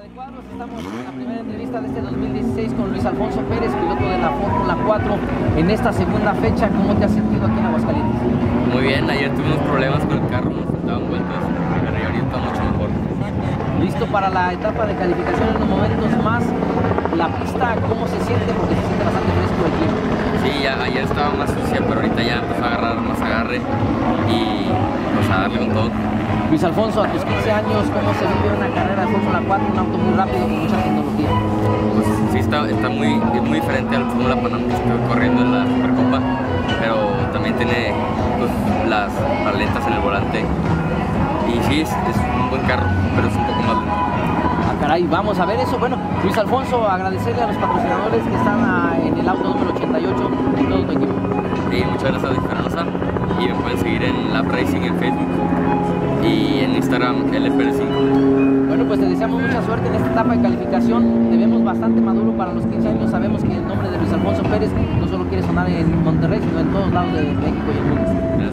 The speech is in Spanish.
de cuadros, estamos en la primera entrevista de este 2016 con Luis Alfonso Pérez, piloto de la Fórmula 4. En esta segunda fecha, ¿cómo te has sentido aquí en Aguascalientes? Muy bien, ayer tuvimos problemas con el carro, nos faltaban vueltas, pero ahorita mucho mejor. Listo para la etapa de calificación en unos momentos más. La pista, ¿cómo se siente? Porque se siente bastante fresco el tiempo. Sí, ya, ayer estaba más sucia, pero ahorita ya empezó a agarrar más agarre y pues a darle con todo. Luis Alfonso, a tus 15 años, ¿cómo se vive una carrera de Fórmula 4, un auto muy rápido con mucha tecnología? Pues sí, está, está muy, es muy diferente al Fórmula Panamá que estoy corriendo en la Supercopa, pero también tiene pues, las paletas en el volante. Y sí, es, es un buen carro, pero es un poco más lento. Ah, caray, vamos a ver eso. Bueno, Luis Alfonso, agradecerle a los patrocinadores que están ah, en el auto número 88 y todo tu equipo. Y muchas gracias a Esperanza y me pueden seguir en Lab Racing en Facebook Instagram LPR5. Bueno, pues te deseamos mucha suerte en esta etapa de calificación. Te vemos bastante maduro para los 15 años. Sabemos que el nombre de Luis Alfonso Pérez no solo quiere sonar en Monterrey, sino en todos lados de México y el mundo.